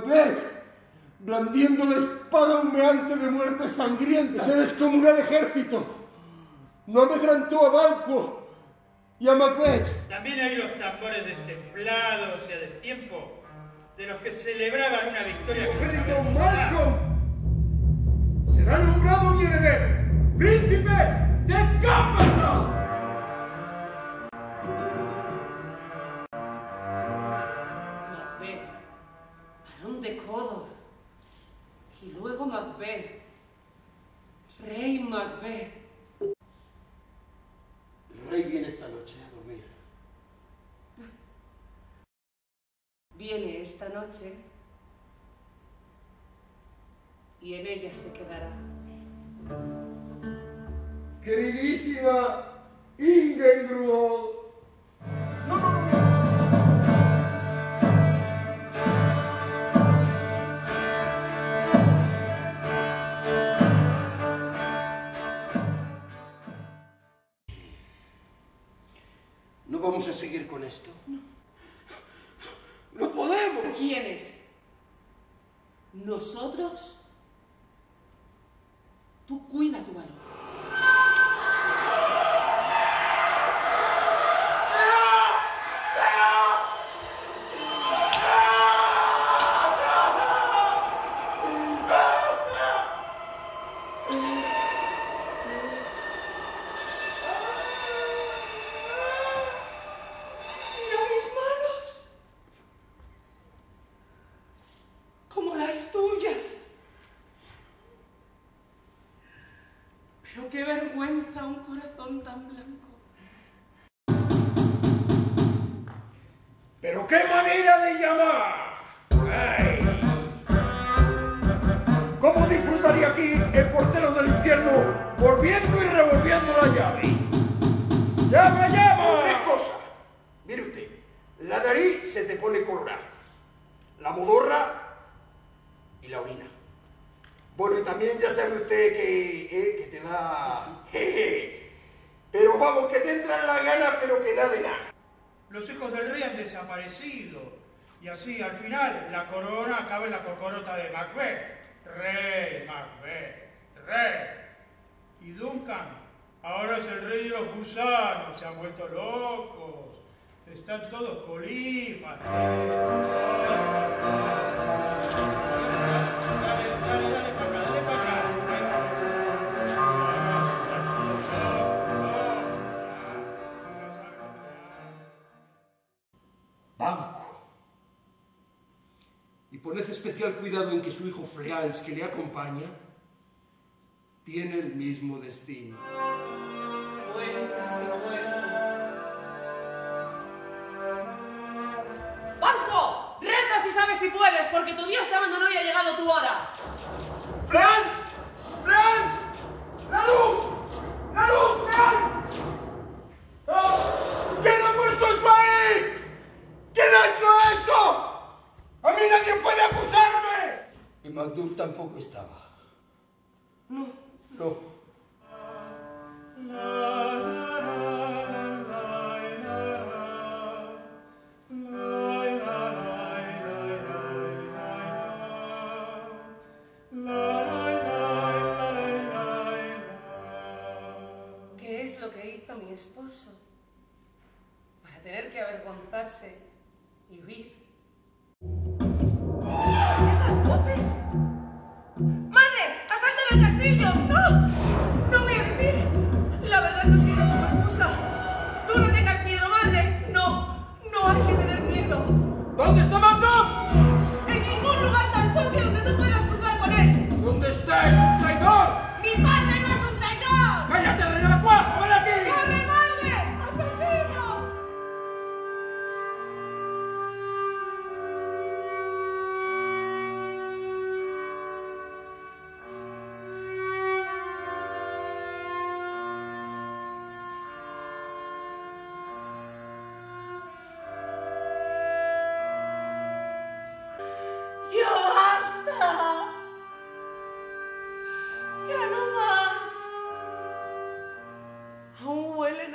Macbeth, blandiendo la espada humeante de muerte sangrienta. Ese descomunal ejército no amedrentó a Banco y a Macbeth. También hay los tambores destemplados y a destiempo de los que celebraban una victoria ¡Ejército. Malcolm! Y luego Macbeth, rey Macbeth. El rey viene esta noche a dormir. Viene esta noche y en ella se quedará. Queridísima Ingengruo. Esto? ¡No podemos! ¿Quiénes? ¿Nosotros? Tú cuida tu valor. Un corazón tan blanco. Pero qué manera de llamar. ¡Ay! ¿Cómo disfrutaría aquí el portero del infierno volviendo y revolviendo la llave? ¡Llama, llama! Tres cosas. Mire usted, la nariz se te pone colorada, la modorra y la orina. Bueno, y también ya sabe usted que, eh, que te da... jeje. Pero vamos, que te entran las ganas, pero que nada de nada. Los hijos del rey han desaparecido. Y así, al final, la corona acaba en la cocorota de Macbeth. Rey Macbeth, rey. Y Duncan, ahora es el rey de los gusanos. Se han vuelto locos. Están todos polífatas. Y poned especial cuidado en que su hijo Fleance, que le acompaña, tiene el mismo destino. Vueltas y vueltas. ¡Banco! ¡Reza si sabes si puedes, porque tu Dios te abandonó y ha llegado tu hora! ¡Franz! ¡Franz! ¡La luz! ¡La luz, Franz! ¡Oh! ¿Quién ha puesto eso ahí? ¿Quién ha hecho eso? ¡A acusarme! Y Macduff tampoco estaba. No. No. ¿Qué es lo que hizo mi esposo? Para tener que avergonzarse y huir. ¿Esas voces?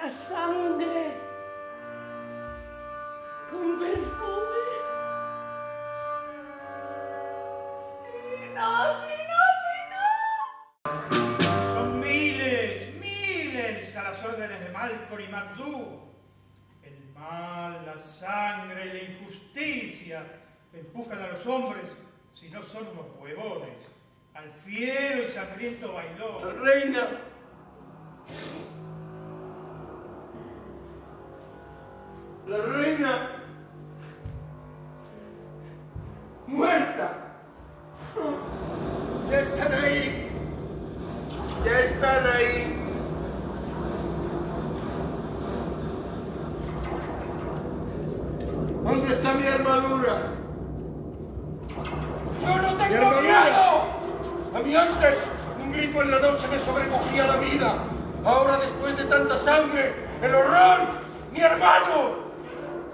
la sangre con perfume. Sí, no, sí, no, sí, no. Son miles, miles a las órdenes de Malcor y MacDougall. El mal, la sangre, la injusticia empujan a los hombres, si no son unos huevones, al fiero y sangriento bailón. Reina. La reina. Muerta. Ya están ahí. Ya están ahí. ¿Dónde está mi armadura? ¡Yo no ¡Mi tengo miedo! A mí antes un grito en la noche me sobrecogía la vida. Ahora después de tanta sangre, el horror, mi hermano,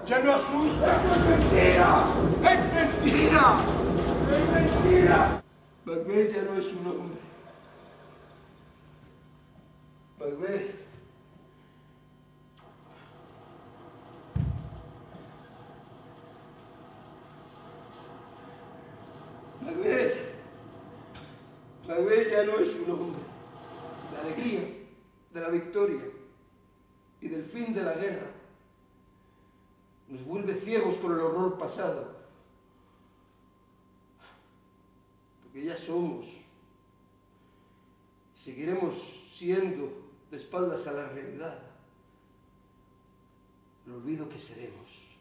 ya no asusta. ¡Es mentira! ¡Es mentira! ¡Es mentira! Macbeth ya no es un hombre. Macbeth. Macbeth ya no es un hombre. La alegría de la victoria y del fin de la guerra nos vuelve ciegos con el horror pasado. Porque ya somos, seguiremos siendo de espaldas a la realidad, el olvido que seremos.